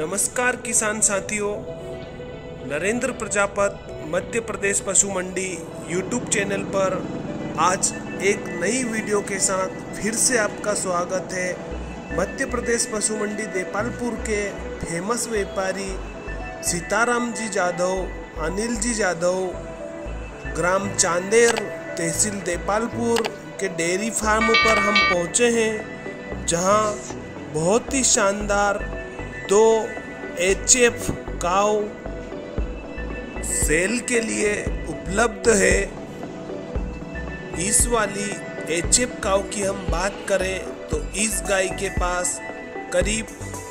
नमस्कार किसान साथियों, नरेंद्र प्रजापत, मध्य प्रदेश पशु मंडी यूट्यूब चैनल पर आज एक नई वीडियो के साथ फिर से आपका स्वागत है। मध्य प्रदेश पशु मंडी देपालपुर के फ़ेमस व्यापारी सीताराम जी जाधव, अनिल जी जाधव, ग्राम चांदेर तहसील देपालपुर के डेयरी फार्म पर हम पहुँचे हैं, जहाँ बहुत ही शानदार दो एच एफ़ काव सेल के लिए उपलब्ध है। इस वाली एच एफ़ काव की हम बात करें तो इस गाय के पास करीब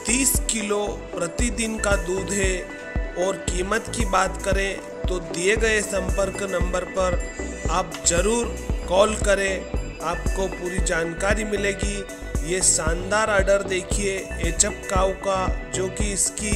30 किलो प्रतिदिन का दूध है। और कीमत की बात करें तो दिए गए संपर्क नंबर पर आप ज़रूर कॉल करें। आपको पूरी जानकारी मिलेगी। ये शानदार ऑर्डर देखिए एचप काउ का, जो कि इसकी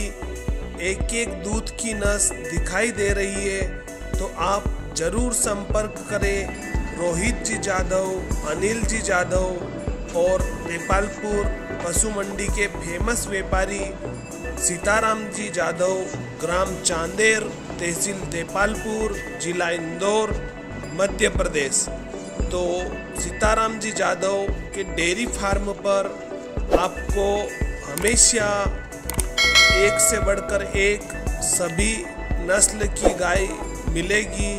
एक एक दूध की नस दिखाई दे रही है तो आप ज़रूर संपर्क करें रोहित जी जाधव, अनिल जी जाधव और नेपालपुर पशु मंडी के फ़ेमस व्यापारी सीताराम जी जाधव, ग्राम चांदेर, तहसील देपालपुर, जिला इंदौर, मध्य प्रदेश। तो सीताराम जी जाधव के डेयरी फार्म पर आपको हमेशा एक से बढ़कर एक सभी नस्ल की गाय मिलेगी।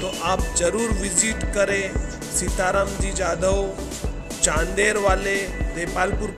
तो आप ज़रूर विज़िट करें सीताराम जी जाधव, चांदेर वाले, देपालपुर